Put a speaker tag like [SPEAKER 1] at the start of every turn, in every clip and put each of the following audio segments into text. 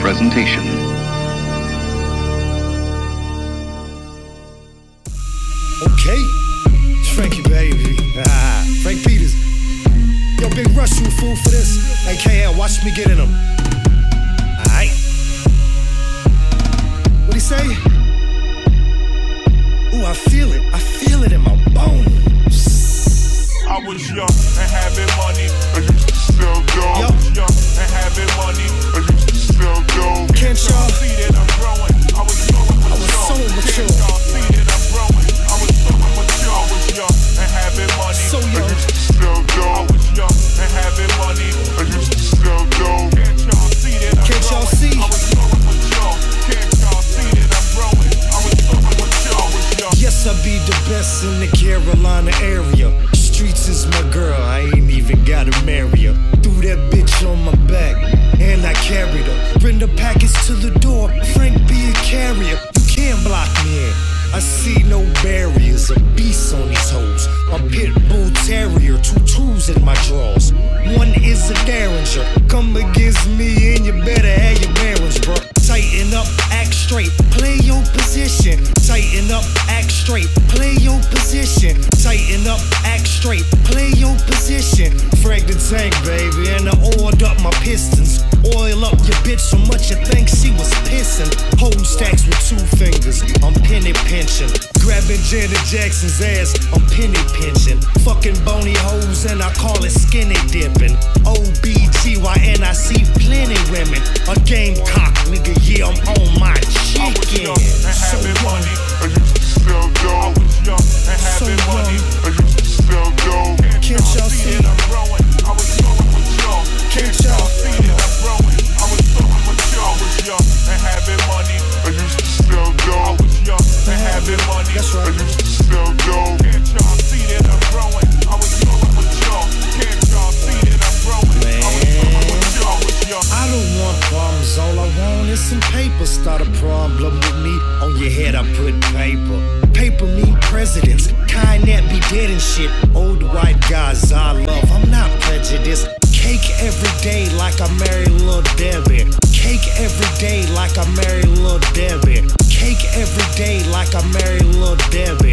[SPEAKER 1] Presentation.
[SPEAKER 2] Okay, Frankie baby. Ah, Frank Peters. Yo, Big Rush, you fool for this. Hey, watch me get in him. Yes, I be the best in the Carolina area. Streets is my girl, I ain't even gotta marry her. Threw that bitch on my back, and I carried her. Bring the package to the door, Frank be a carrier. You can't block me in. I see no barriers, a beast on these hoes. A pit bull terrier, two tools in my drawers. Your position. Tighten up, act straight, play your position. Tighten up, act straight, play your position. Frag the tank, baby, and I oiled up my pistons. Oil up your bitch so much you think she was pissing. Hold stacks with two fingers, I'm penny pinching. Grabbing Janet Jackson's ass, I'm penny pinching. Fucking bony hoes, and I call it skinny dipping. OBGYN, I see plenty women. A gamecock, problems, all I want is some paper. Start a problem with me, on your head I put paper. Paper mean presidents, kind that be dead and shit. Old white guys I love, I'm not prejudiced. Cake every day like I marry Lil Debbie. Cake every day like I marry Lil Debbie. Cake every day like I marry Lil Debbie.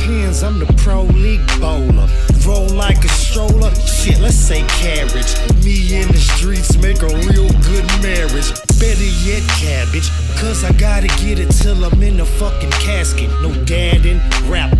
[SPEAKER 2] Pins, I'm the pro league bowler. Roll like a stroller, shit, let's say carriage. Me in the streets make a real good marriage. Better yet, cabbage, cause I gotta get it till I'm in the fucking casket. No dad rap,